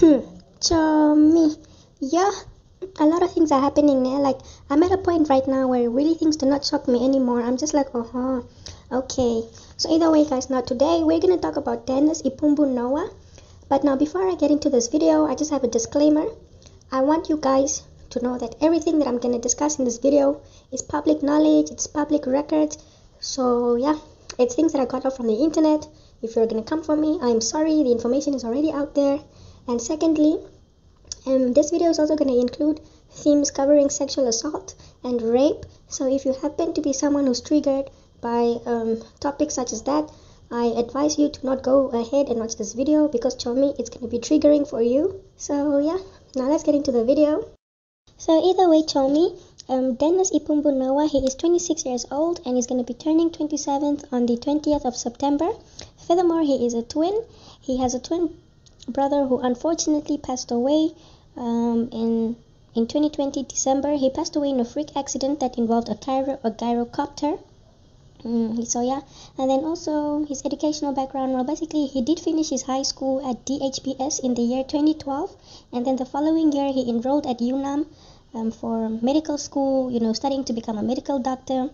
Hmm. Chomi. Yeah. A lot of things are happening there. Like I'm at a point right now where really things do not shock me anymore. I'm just like, uh huh. Okay. So either way, guys. Now today we're gonna talk about Dennis Ipumbu Noa. But now before I get into this video, I just have a disclaimer. I want you guys to know that everything that I'm gonna discuss in this video is public knowledge. It's public record. So yeah, it's things that I got off from the internet. If you're gonna come for me, I'm sorry. The information is already out there. And secondly, um, this video is also going to include themes covering sexual assault and rape. So if you happen to be someone who's triggered by um, topics such as that, I advise you to not go ahead and watch this video because me it's going to be triggering for you. So yeah, now let's get into the video. So either way, Chomi, um, Dennis Ipumbu Noa, he is 26 years old and he's going to be turning 27th on the 20th of September. Furthermore, he is a twin. He has a twin brother who unfortunately passed away um, in in 2020 December. He passed away in a freak accident that involved a gyro a gyrocopter. Mm, so yeah, and then also his educational background. Well, basically he did finish his high school at DHBS in the year 2012, and then the following year he enrolled at UNAM um, for medical school. You know, studying to become a medical doctor.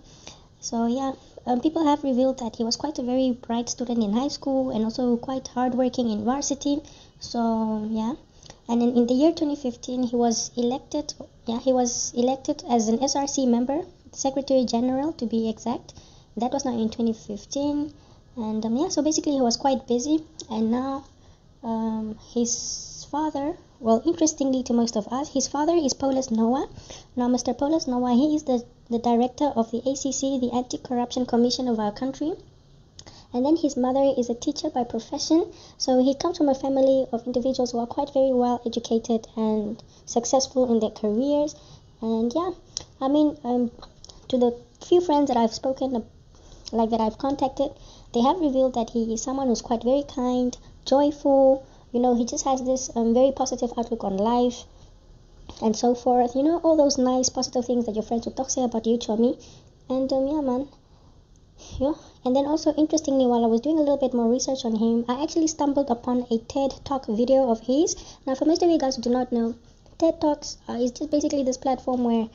So yeah, um, people have revealed that he was quite a very bright student in high school and also quite hardworking in varsity. So yeah, and then in the year 2015 he was elected. Yeah, he was elected as an SRC member, Secretary General to be exact. That was not in 2015, and um, yeah, so basically he was quite busy, and now um, his father well, interestingly to most of us, his father is Paulus Noa. Now, Mr. Paulus Noa, he is the, the director of the ACC, the Anti-Corruption Commission of our country. And then his mother is a teacher by profession. So he comes from a family of individuals who are quite very well educated and successful in their careers. And yeah, I mean, um, to the few friends that I've spoken, like that I've contacted, they have revealed that he is someone who's quite very kind, joyful, you know he just has this um, very positive outlook on life and so forth you know all those nice positive things that your friends would talk say about you to me and um, yeah man yeah and then also interestingly while i was doing a little bit more research on him i actually stumbled upon a ted talk video of his. Now for most of you guys who do not know ted talks uh, is just basically this platform where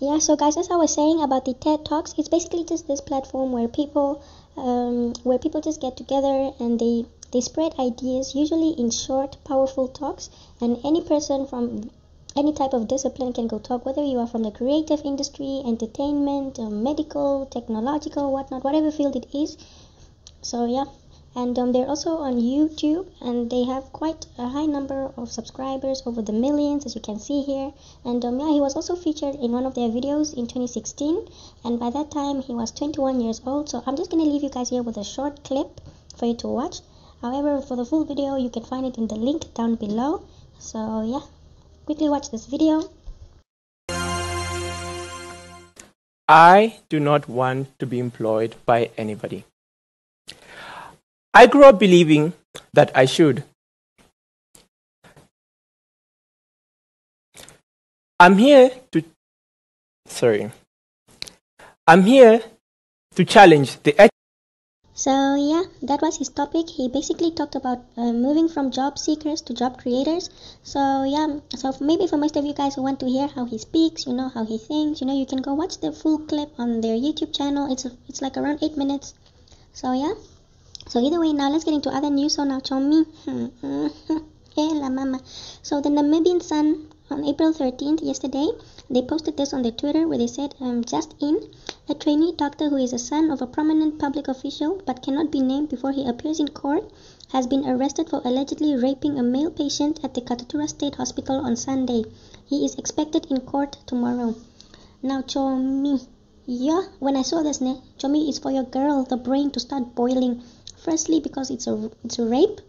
yeah so guys as i was saying about the ted talks it's basically just this platform where people um, where people just get together and they they spread ideas, usually in short, powerful talks, and any person from any type of discipline can go talk, whether you are from the creative industry, entertainment, medical, technological, whatnot, whatever field it is. So, yeah. And um, they're also on YouTube, and they have quite a high number of subscribers, over the millions, as you can see here. And um, yeah, he was also featured in one of their videos in 2016, and by that time he was 21 years old. So I'm just gonna leave you guys here with a short clip for you to watch. However, for the full video, you can find it in the link down below. So yeah, quickly watch this video. I do not want to be employed by anybody. I grew up believing that I should. I'm here to, sorry, I'm here to challenge the so yeah, that was his topic. He basically talked about uh, moving from job seekers to job creators. So yeah, so maybe for most of you guys who want to hear how he speaks, you know how he thinks, you know, you can go watch the full clip on their YouTube channel. It's it's like around eight minutes. So yeah. So either way, now let's get into other news. So now, Chomi, hey la mama. So the Namibian Sun on April 13th, yesterday, they posted this on their Twitter where they said, um, just in, a trainee doctor who is a son of a prominent public official but cannot be named before he appears in court has been arrested for allegedly raping a male patient at the Katutura State Hospital on Sunday. He is expected in court tomorrow. Now, Chomi, yeah, when I saw this, ne, Chomi is for your girl, the brain to start boiling. Firstly, because it's a it's a rape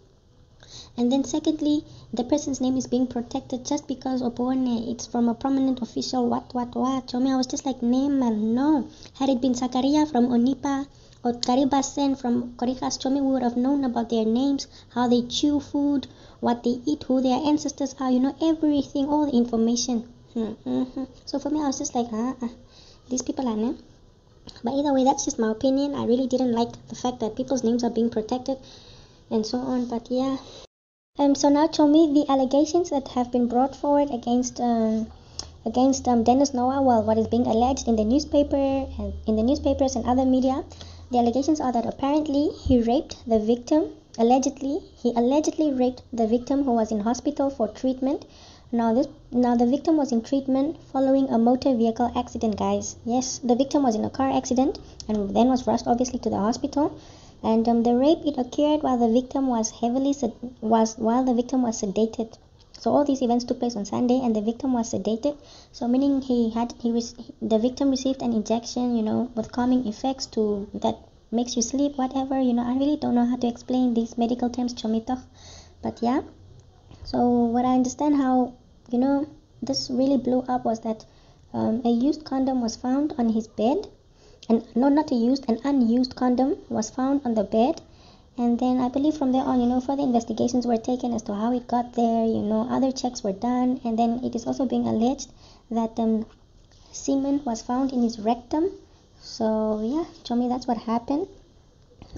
and then secondly the person's name is being protected just because Obone it's from a prominent official what what what? So me I was just like name and no had it been Zakaria from Onipa or Kariba Sen from Korikas Chomi we would have known about their names how they chew food what they eat who their ancestors are you know everything all the information. Mm-hmm. so for me I was just like ah, these people are name but either way that's just my opinion. I really didn't like the fact that people's names are being protected and so on but yeah Um, so now Chomi, the allegations that have been brought forward against um, against um, Dennis Noa, well, what is being alleged in the newspaper and in the newspapers and other media, the allegations are that apparently he raped the victim. Allegedly, he allegedly raped the victim who was in hospital for treatment. Now this, now the victim was in treatment following a motor vehicle accident, guys. Yes, the victim was in a car accident and then was rushed obviously to the hospital. And um, the rape it occurred while the victim was heavily was while the victim was sedated. So all these events took place on Sunday, and the victim was sedated. So meaning he had he was the victim received an injection, you know, with calming effects to that makes you sleep, whatever. You know, I really don't know how to explain these medical terms, chomito, but yeah. So what I understand how you know this really blew up was that um, a used condom was found on his bed, and no, not a used, an unused condom was found on the bed and then I believe from there on, you know, further investigations were taken as to how it got there. You know, other checks were done, and then it is also being alleged that um, semen was found in his rectum. So yeah, show me that's what happened.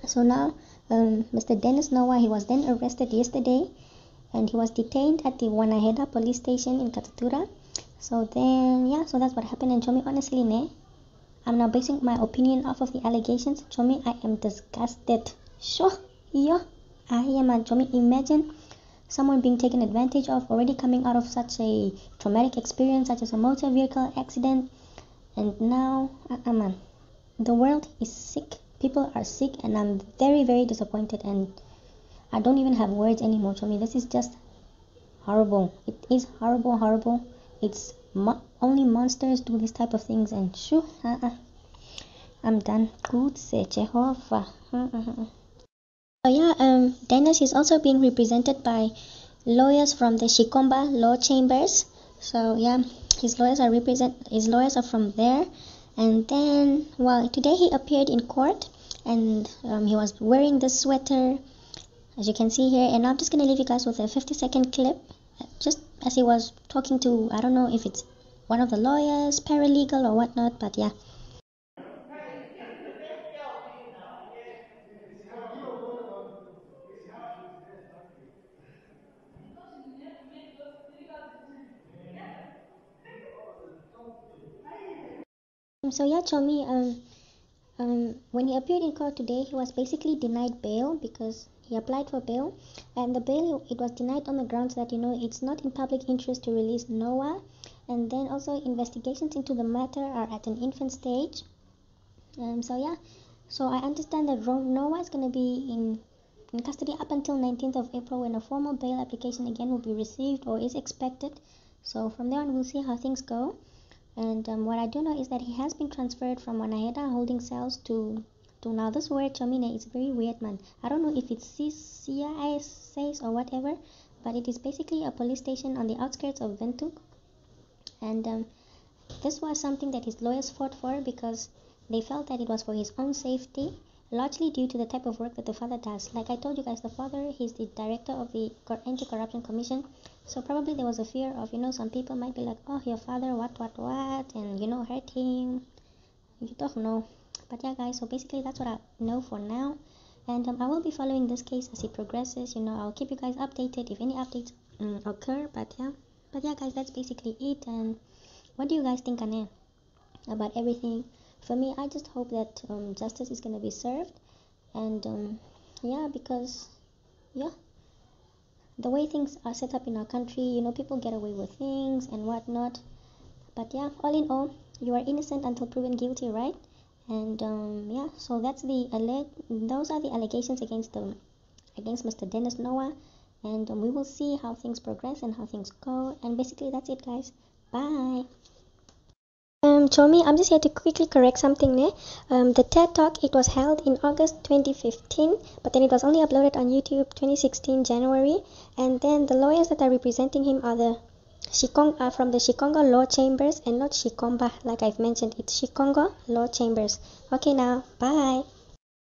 So now, um, Mr. Dennis Noa, he was then arrested yesterday, and he was detained at the Wanaheda police station in Katutura. So then, yeah, so that's what happened. And show me honestly, ne, I'm now basing my opinion off of the allegations. Show me, I am disgusted. Sure. Yeah, I am a Jomi. Imagine someone being taken advantage of already coming out of such a traumatic experience such as a motor vehicle accident and now uh, the world is sick people are sick and i'm very very disappointed and i don't even have words anymore to me this is just horrible it is horrible horrible it's mo- only monsters do this type of things and shoo uh-uh. i'm done good say jehovah uh-uh. Oh yeah, um, Dennis is also being represented by lawyers from the Shikomba Law Chambers. So yeah, his lawyers are represent his lawyers are from there. And then, well, today he appeared in court, and um, he was wearing this sweater, as you can see here. And I'm just gonna leave you guys with a 50 second clip, just as he was talking to I don't know if it's one of the lawyers, paralegal or whatnot, but yeah. So yeah, Chomi, um, um, when he appeared in court today, he was basically denied bail because he applied for bail, and the bail it was denied on the grounds that you know it's not in public interest to release Noa, and then also investigations into the matter are at an infant stage. Um, so yeah, so I understand that Noa is gonna be in in custody up until 19th of April when a formal bail application again will be received or is expected. So from there on, we'll see how things go. And um, what I do know is that he has been transferred from Wanaheda holding cells to to now this word Chomine is very weird man. I don't know if it's CIS or whatever, but it is basically a police station on the outskirts of Windhoek. And um, this was something that his lawyers fought for because they felt that it was for his own safety largely due to the type of work that the father does. Like I told you guys, the father, he's the director of the Anti-Corruption Commission. So probably there was a fear of, you know, some people might be like, oh, your father, what, what, what, and, you know, hurt him. You don't know. But yeah, guys, so basically that's what I know for now. And um, I will be following this case as it progresses. You know, I'll keep you guys updated if any updates um, occur. But yeah, but yeah, guys, that's basically it. And what do you guys think, Anne, about everything? for me i just hope that um, justice is going to be served and um, yeah because yeah the way things are set up in our country you know people get away with things and whatnot but yeah all in all you are innocent until proven guilty right and um, yeah so that's the those are the allegations against the against mr dennis noa and um, we will see how things progress and how things go and basically that's it guys bye um, Chomi, I'm just here to quickly correct something there. Um, the TED Talk, it was held in August 2015, but then it was only uploaded on YouTube 2016 January. And then the lawyers that are representing him are the Shikong are from the Shikongo Law Chambers and not Shikomba, like I've mentioned. It's Shikongo Law Chambers. Okay, now, bye.